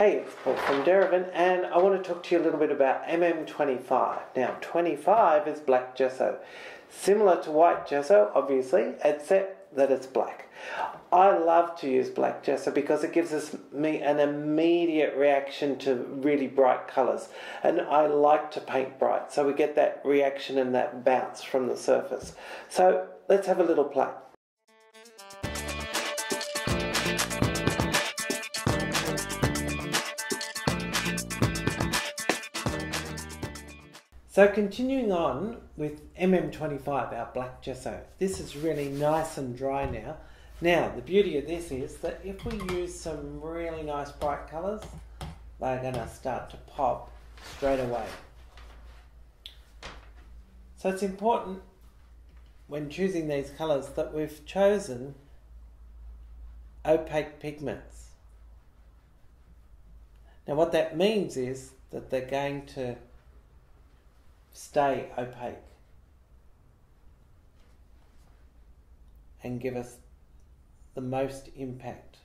Hey, it's Paul from Derivan, and I want to talk to you a little bit about MM25. Now, 25 is black gesso, similar to white gesso, obviously, except that it's black. I love to use black gesso because it gives us me an immediate reaction to really bright colours, and I like to paint bright, so we get that reaction and that bounce from the surface. So let's have a little play. So continuing on with MM25, our black gesso. This is really nice and dry now. Now, the beauty of this is that if we use some really nice bright colours, they're going to start to pop straight away. So it's important when choosing these colours that we've chosen opaque pigments. Now what that means is that they're going to stay opaque. And give us the most impact